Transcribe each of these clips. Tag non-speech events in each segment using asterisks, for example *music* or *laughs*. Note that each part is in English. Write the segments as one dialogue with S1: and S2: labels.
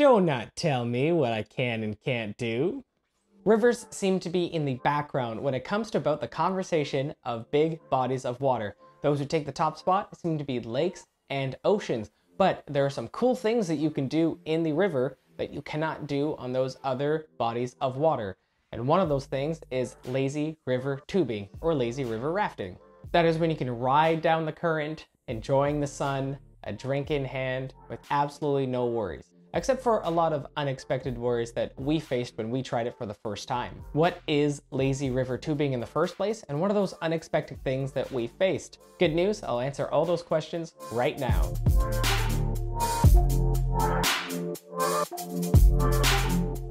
S1: Do not tell me what I can and can't do. Rivers seem to be in the background when it comes to about the conversation of big bodies of water. Those who take the top spot seem to be lakes and oceans, but there are some cool things that you can do in the river that you cannot do on those other bodies of water. And one of those things is lazy river tubing or lazy river rafting. That is when you can ride down the current, enjoying the sun, a drink in hand, with absolutely no worries except for a lot of unexpected worries that we faced when we tried it for the first time. What is lazy river tubing in the first place, and what are those unexpected things that we faced? Good news, I'll answer all those questions right now.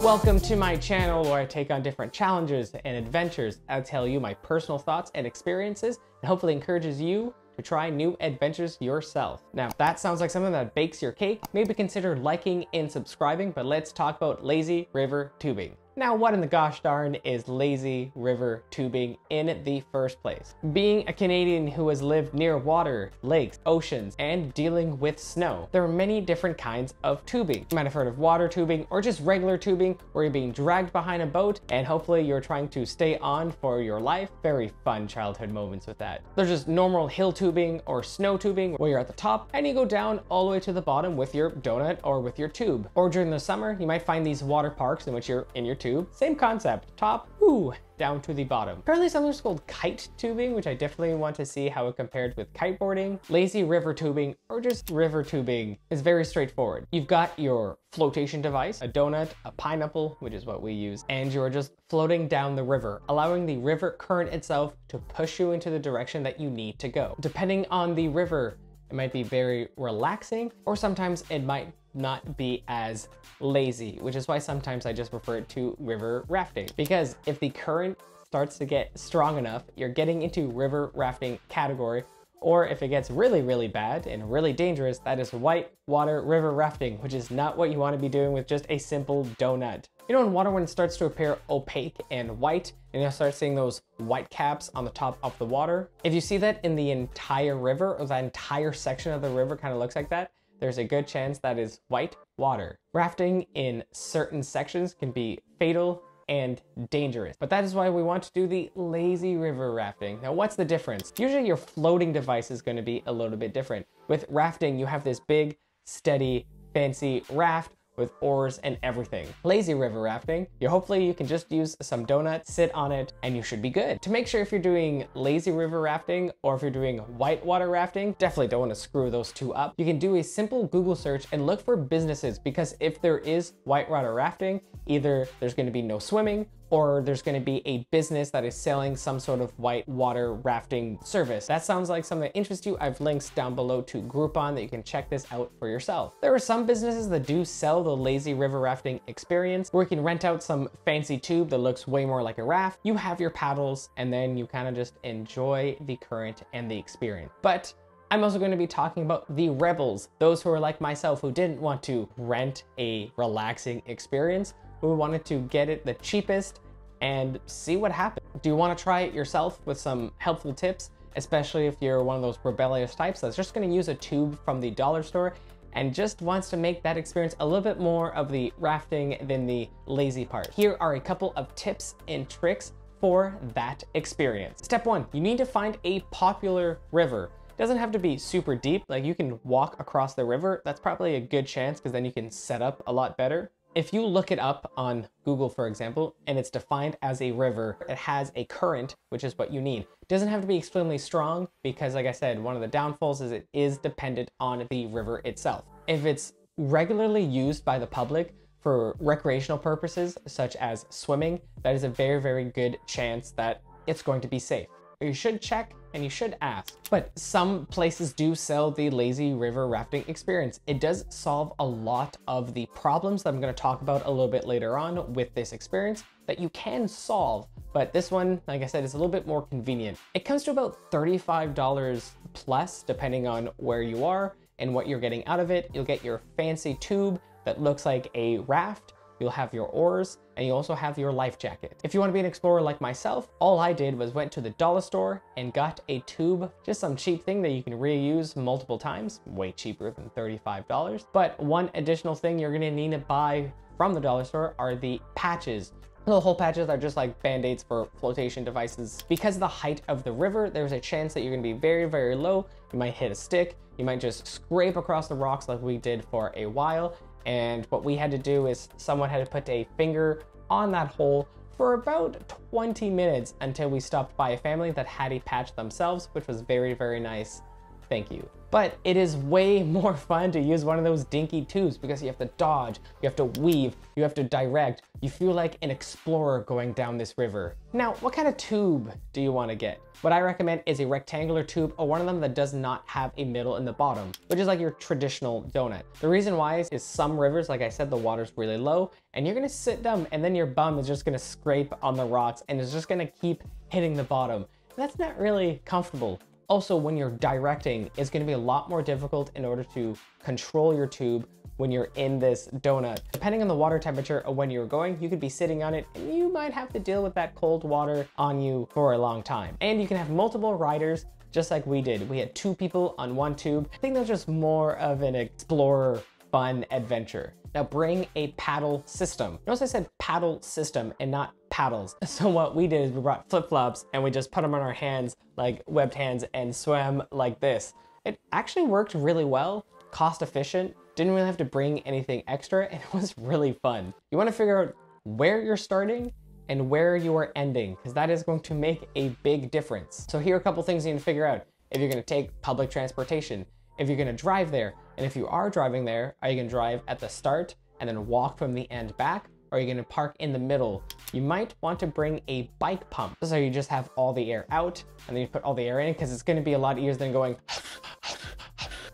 S1: Welcome to my channel where I take on different challenges and adventures. I'll tell you my personal thoughts and experiences and hopefully encourages you to try new adventures yourself. Now, if that sounds like something that bakes your cake, maybe consider liking and subscribing, but let's talk about lazy river tubing. Now, what in the gosh darn is lazy river tubing in the first place? Being a Canadian who has lived near water, lakes, oceans, and dealing with snow, there are many different kinds of tubing. You might have heard of water tubing or just regular tubing where you're being dragged behind a boat and hopefully you're trying to stay on for your life. Very fun childhood moments with that. There's just normal hill tubing or snow tubing where you're at the top and you go down all the way to the bottom with your donut or with your tube. Or during the summer, you might find these water parks in which you're in your tube. Same concept, top, ooh, down to the bottom. Apparently something's called kite tubing, which I definitely want to see how it compared with kiteboarding. Lazy river tubing, or just river tubing, is very straightforward. You've got your flotation device, a donut, a pineapple, which is what we use, and you're just floating down the river, allowing the river current itself to push you into the direction that you need to go. Depending on the river, it might be very relaxing, or sometimes it might not be as lazy, which is why sometimes I just refer to river rafting. Because if the current starts to get strong enough, you're getting into river rafting category, or if it gets really, really bad and really dangerous, that is white water river rafting, which is not what you want to be doing with just a simple donut. You know, in water, when it starts to appear opaque and white, and you start seeing those white caps on the top of the water, if you see that in the entire river, or that entire section of the river kind of looks like that, there's a good chance that is white water. Rafting in certain sections can be fatal and dangerous. But that is why we want to do the lazy river rafting. Now, what's the difference? Usually your floating device is gonna be a little bit different. With rafting, you have this big, steady, fancy raft with oars and everything. Lazy river rafting, you hopefully you can just use some donuts, sit on it, and you should be good. To make sure if you're doing lazy river rafting or if you're doing whitewater rafting, definitely don't want to screw those two up. You can do a simple Google search and look for businesses because if there is whitewater rafting, either there's going to be no swimming or there's going to be a business that is selling some sort of white water rafting service. That sounds like something that interests you. I've links down below to Groupon that you can check this out for yourself. There are some businesses that do sell the lazy river rafting experience where you can rent out some fancy tube that looks way more like a raft. You have your paddles and then you kind of just enjoy the current and the experience. But I'm also going to be talking about the rebels, those who are like myself who didn't want to rent a relaxing experience, we wanted to get it the cheapest and see what happens. Do you want to try it yourself with some helpful tips, especially if you're one of those rebellious types that's just going to use a tube from the dollar store and just wants to make that experience a little bit more of the rafting than the lazy part. Here are a couple of tips and tricks for that experience. Step one, you need to find a popular river. Doesn't have to be super deep, like you can walk across the river. That's probably a good chance because then you can set up a lot better. If you look it up on Google, for example, and it's defined as a river, it has a current, which is what you need. It doesn't have to be extremely strong because, like I said, one of the downfalls is it is dependent on the river itself. If it's regularly used by the public for recreational purposes, such as swimming, that is a very, very good chance that it's going to be safe. You should check and you should ask. But some places do sell the lazy river rafting experience. It does solve a lot of the problems that I'm gonna talk about a little bit later on with this experience that you can solve. But this one, like I said, is a little bit more convenient. It comes to about $35 plus, depending on where you are and what you're getting out of it. You'll get your fancy tube that looks like a raft you'll have your oars, and you also have your life jacket. If you want to be an explorer like myself, all I did was went to the dollar store and got a tube, just some cheap thing that you can reuse multiple times, way cheaper than $35. But one additional thing you're gonna need to buy from the dollar store are the patches the hole patches are just like band-aids for flotation devices. Because of the height of the river, there's a chance that you're gonna be very, very low. You might hit a stick, you might just scrape across the rocks like we did for a while. And what we had to do is someone had to put a finger on that hole for about 20 minutes until we stopped by a family that had a patch themselves, which was very, very nice. Thank you. But it is way *laughs* more fun to use one of those dinky tubes because you have to dodge, you have to weave, you have to direct. You feel like an explorer going down this river. Now, what kind of tube do you want to get? What I recommend is a rectangular tube or one of them that does not have a middle in the bottom, which is like your traditional donut. The reason why is, is some rivers, like I said, the water's really low and you're gonna sit down and then your bum is just gonna scrape on the rocks and it's just gonna keep hitting the bottom. That's not really comfortable. Also, when you're directing, it's gonna be a lot more difficult in order to control your tube when you're in this donut. Depending on the water temperature of when you're going, you could be sitting on it and you might have to deal with that cold water on you for a long time. And you can have multiple riders just like we did. We had two people on one tube. I think that's just more of an explorer fun adventure. Now bring a paddle system. Notice I said paddle system and not paddles. *laughs* So what we did is we brought flip-flops and we just put them on our hands, like webbed hands and swam like this. It actually worked really well, cost efficient, didn't really have to bring anything extra and *laughs* it was really fun. You wanna figure out where you're starting and where you are ending because that is going to make a big difference. So here are a couple things you need to figure out. If you're gonna take public transportation, if you're gonna drive there, and if you are driving there, are you gonna drive at the start and then walk from the end back? Or are you gonna park in the middle? You might want to bring a bike pump. So you just have all the air out and then you put all the air in because it's gonna be a lot easier than going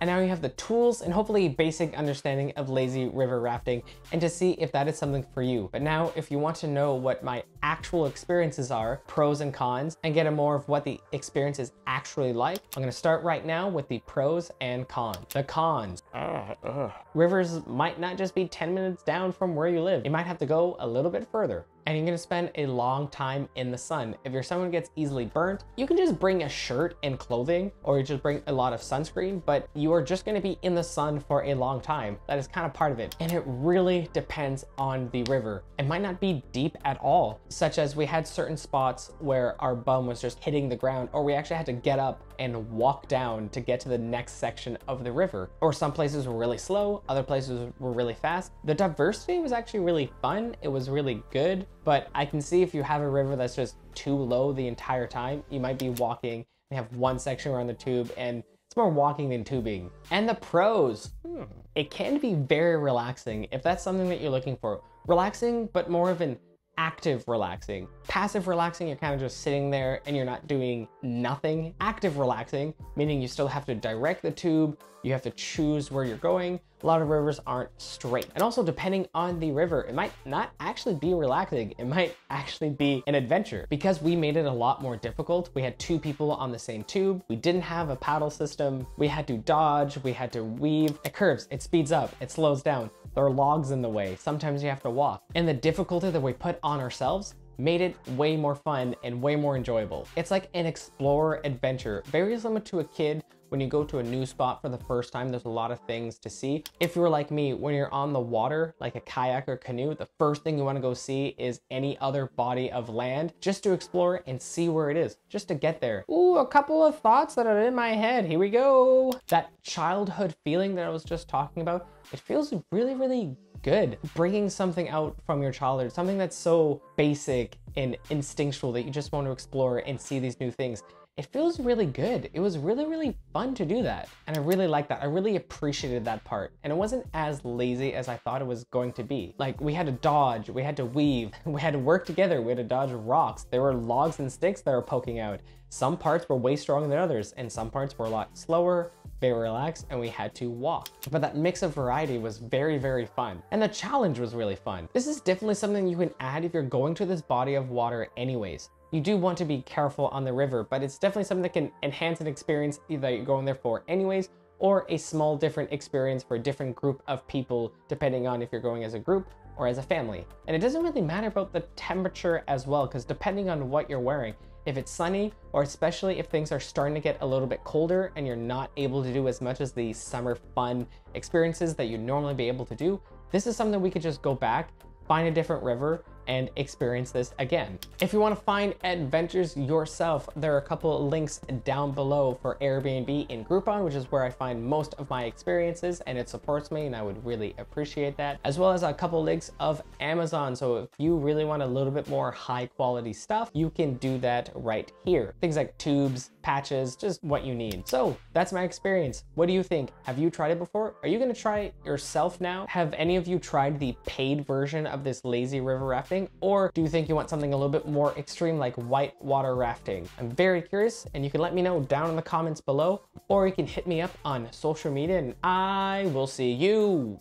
S1: and now you have the tools and hopefully a basic understanding of lazy river rafting and to see if that is something for you. But now if you want to know what my actual experiences are, pros and cons, and get a more of what the experience is actually like, I'm gonna start right now with the pros and cons. The cons. Uh, Rivers might not just be 10 minutes down from where you live. You might have to go a little bit further and you're gonna spend a long time in the sun. If you're someone who gets easily burnt, you can just bring a shirt and clothing or you just bring a lot of sunscreen, but you are just gonna be in the sun for a long time. That is kind of part of it. And it really depends on the river. It might not be deep at all, such as we had certain spots where our bum was just hitting the ground or we actually had to get up and walk down to get to the next section of the river. Or some places were really slow, other places were really fast. The diversity was actually really fun. It was really good, but I can see if you have a river that's just too low the entire time, you might be walking and have one section around the tube and it's more walking than tubing. And the pros, hmm. it can be very relaxing if that's something that you're looking for. Relaxing, but more of an active relaxing. Passive relaxing, you're kind of just sitting there and you're not doing nothing. Active relaxing, meaning you still have to direct the tube, you have to choose where you're going. A lot of rivers aren't straight. And also depending on the river, it might not actually be relaxing. It might actually be an adventure. Because we made it a lot more difficult, we had two people on the same tube, we didn't have a paddle system, we had to dodge, we had to weave. It curves, it speeds up, it slows down. There are logs in the way. Sometimes you have to walk. And the difficulty that we put on ourselves made it way more fun and way more enjoyable. It's like an explorer adventure, very similar to a kid when you go to a new spot for the first time, there's a lot of things to see. If you're like me, when you're on the water, like a kayak or canoe, the first thing you wanna go see is any other body of land just to explore and see where it is, just to get there. Ooh, a couple of thoughts that are in my head. Here we go. That childhood feeling that I was just talking about, it feels really, really good. Bringing something out from your childhood, something that's so basic and instinctual that you just want to explore and see these new things it feels really good. It was really, really fun to do that. And I really like that. I really appreciated that part. And it wasn't as lazy as I thought it was going to be. Like we had to dodge, we had to weave, *laughs* we had to work together, we had to dodge rocks. There were logs and sticks that were poking out. Some parts were way stronger than others and some parts were a lot slower, very relaxed, and we had to walk. But that mix of variety was very, very fun. And the challenge was really fun. This is definitely something you can add if you're going to this body of water anyways you do want to be careful on the river, but it's definitely something that can enhance an experience either you're going there for anyways, or a small different experience for a different group of people, depending on if you're going as a group or as a family. And it doesn't really matter about the temperature as well, because depending on what you're wearing, if it's sunny, or especially if things are starting to get a little bit colder and you're not able to do as much as the summer fun experiences that you'd normally be able to do, this is something we could just go back, find a different river, and experience this again. If you want to find adventures yourself, there are a couple links down below for Airbnb in Groupon, which is where I find most of my experiences and it supports me and I would really appreciate that, as well as a couple links of Amazon. So if you really want a little bit more high quality stuff, you can do that right here. Things like tubes, patches, just what you need. So that's my experience. What do you think? Have you tried it before? Are you gonna try it yourself now? Have any of you tried the paid version of this lazy river rafting? Or do you think you want something a little bit more extreme like white water rafting? I'm very curious and you can let me know down in the comments below or you can hit me up on social media and I will see you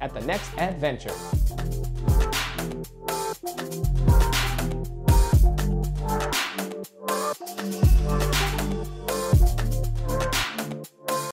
S1: at the next adventure.